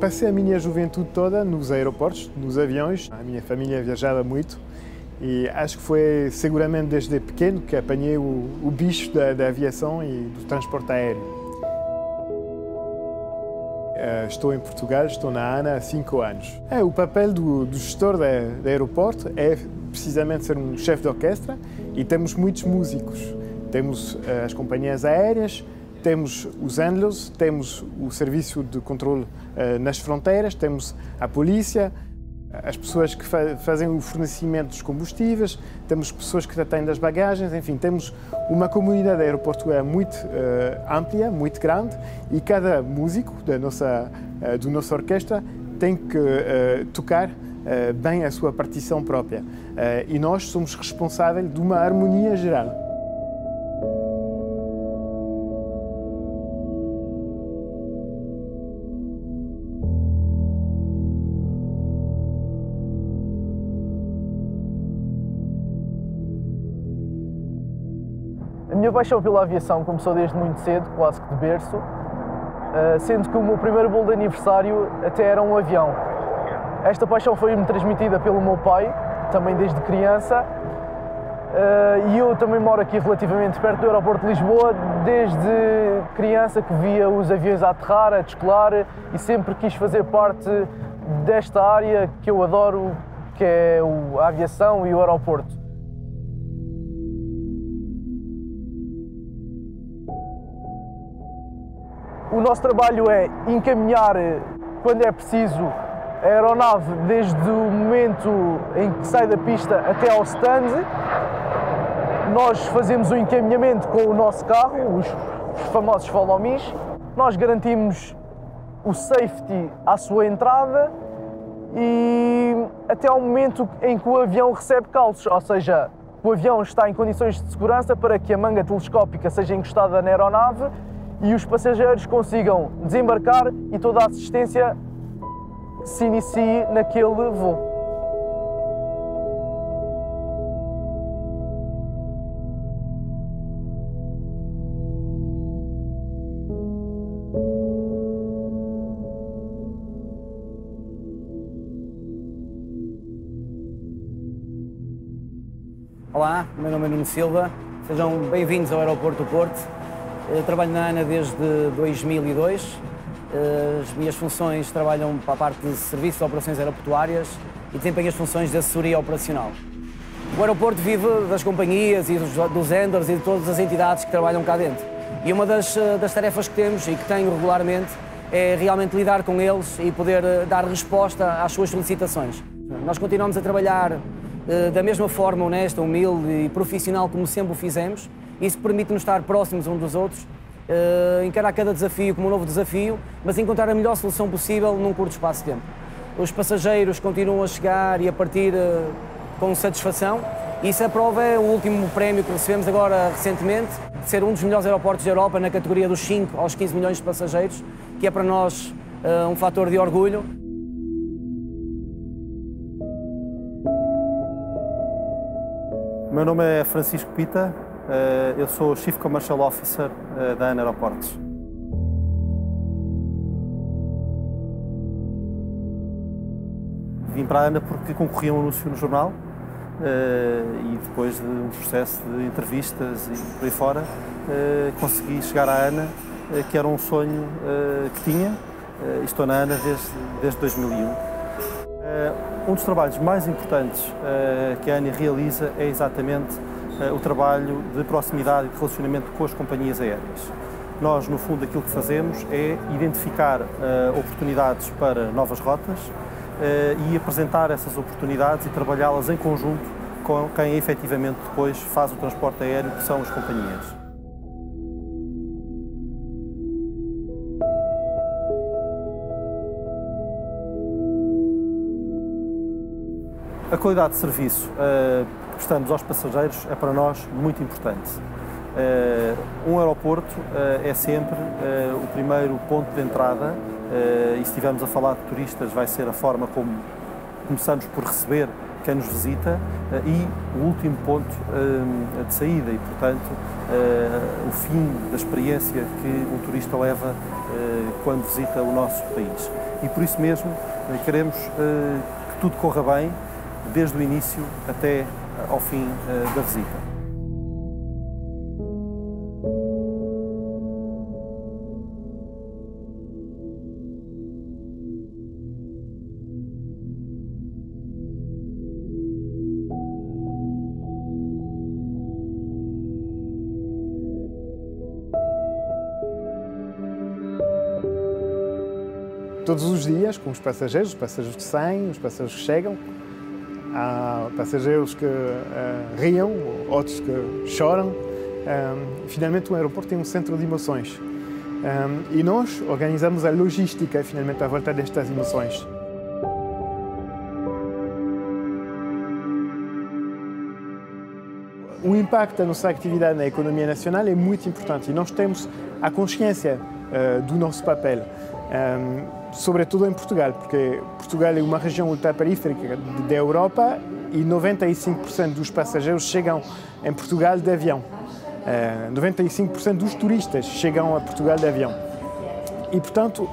Passei a minha juventude toda nos aeroportos, nos aviões. A minha família viajava muito e acho que foi seguramente desde pequeno que apanhei o, o bicho da, da, aviação e do transporte aéreo. Uh, estou em Portugal, estou na ANA há cinco anos. É, o papel do, do gestor do aeroporto é precisamente ser um chefe de orquestra e temos muitos músicos. Temos uh, as companhias aéreas, temos os handlers, temos o serviço de controle uh, nas fronteiras, temos a polícia, as pessoas que fa fazem o fornecimento dos combustíveis, temos pessoas que tratam das bagagens, enfim, temos uma comunidade aeroportuária muito uh, ampla, muito grande e cada músico da nossa, uh, do nossa orquestra tem que uh, tocar bem a sua partição própria. e nós somos responsáveis de uma harmonia geral. Minha paixão pela aviação começou desde muito cedo, quase que de berço, eh, sendo que o meu primeiro bolo de aniversário até era um avião. Esta paixão foi-me transmitida pelo meu pai, também desde criança, eh, e eu também moro aqui relativamente perto do aeroporto de Lisboa, desde criança que via os aviões a aterrar, a descolar, e sempre quis fazer parte desta área que eu adoro, que é a aviação e o aeroporto. O nosso trabalho é encaminhar, quando é preciso, a aeronave desde o momento em que sai da pista até ao stand. Nós fazemos o encaminhamento com o nosso carro, os famosos follow -me's. Nós garantimos o safety à sua entrada e até ao momento em que o avião recebe calços, ou seja, o avião está em condições de segurança para que a manga telescópica seja encostada na aeronave e os passageiros consigam desembarcar e toda a assistência se inicie naquele voo. Olá, meu nome é Nuno Silva, sejam bem-vindos ao Aeroporto do Porto. Eu trabalho na ANA desde 2002. Eh, as minhas funções trabalham para a parte de serviço de operações aeroportuárias e desempenho as funções de assessoria operacional. O aeroporto vive das companhias e dos, dos e de todas as entidades que trabalham cá dentro. E uma das, eh, das tarefas que temos e que tenho regularmente é realmente lidar com eles e poder eh, dar resposta às suas solicitações. Nós continuamos a trabalhar da mesma forma honesta, humilde e profissional como sempre o fizemos isso permite-nos estar próximos uns dos outros, uh, encarar cada desafio como um novo desafio, mas encontrar a melhor solução possível num curto espaço de tempo. Os passageiros continuam a chegar e a partir uh, com satisfação. Isso a prova é o último prémio que recebemos agora recentemente, de ser um dos melhores aeroportos da Europa na categoria dos 5 aos 15 milhões de passageiros, que é para nós uh, um fator de orgulho. Meu nome é Francisco Pita, eh, eu sou Chief Commercial Officer eh, da ANA Aeroportos. Vim para a ANA porque concorri a um anúncio no jornal eh, e depois de um processo de entrevistas e por aí fora, consegui chegar à ANA, que era um sonho que tinha. Estou na ANA desde, desde 2001. Um dos trabalhos mais importantes que a ANA realiza é exatamente uh, o trabalho de proximidade e de relacionamento com as companhias aéreas. Nós, no fundo, aquilo que fazemos é identificar uh, oportunidades para novas rotas uh, e apresentar essas oportunidades e trabalhá-las em conjunto com quem efetivamente depois faz o transporte aéreo, que são as companhias. A qualidade de serviço prestamos aos passageiros é para nós muito importante. Eh, um aeroporto eh, é sempre o primeiro ponto de entrada e se estivermos a falar de turistas vai ser a forma como começamos por receber quem nos visita e o último ponto de saída e, portanto, o fim da experiência que um turista leva quando visita o nosso país. E por isso mesmo queremos que tudo corra bem, desde o início até ao fim da visita. todos os dias com os passageiros, os passageiros que saem, os passageiros que chegam. Há passageiros que uh, riam, outros que choram. Um, finalmente, o aeroporto tem um centro de emoções. Um, e nós organizamos a logística, finalmente, à volta destas emoções. O impacto da nossa atividade na economia nacional é muito importante e nós temos a consciência uh, do nosso papel. Um, sobretudo em Portugal, porque Portugal é uma região ultraperiférica da Europa e 95% dos passageiros chegam em Portugal de avião. 95% eh, dos turistas chegam a Portugal de avião. E, portanto,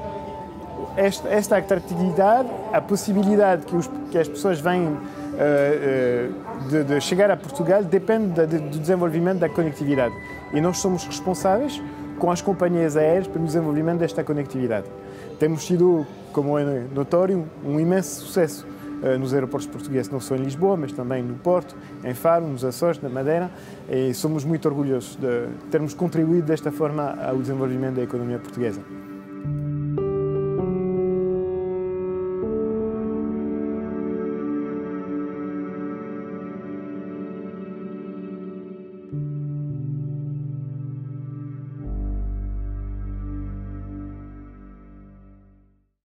esta, esta atratividade, a possibilidade que, os, que as pessoas venham uh, uh, de, de, chegar a Portugal depende de, do desenvolvimento da conectividade. E nós somos responsáveis, com as companhias aéreas, pelo desenvolvimento desta conectividade. Temos tido, como é notório, um imenso sucesso uh, nos aeroportos portugueses, não só em Lisboa, mas também no Porto, em Faro, nos Açores, na Madeira, e somos muito orgulhosos de termos contribuído desta forma ao desenvolvimento da economia portuguesa.